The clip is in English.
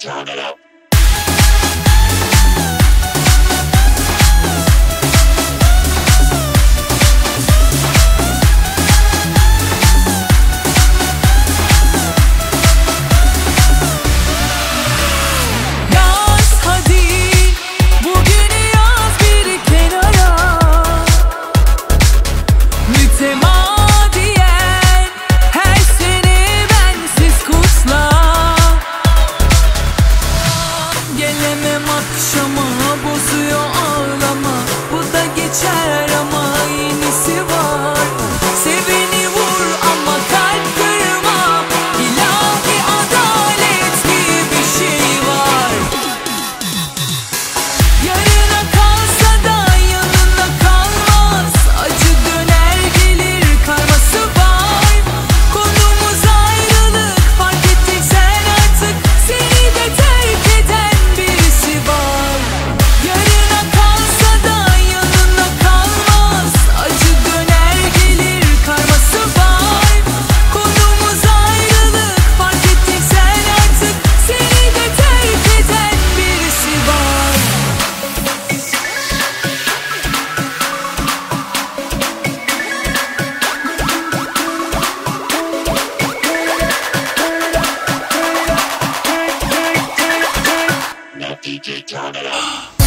Turn it up. DJ Target.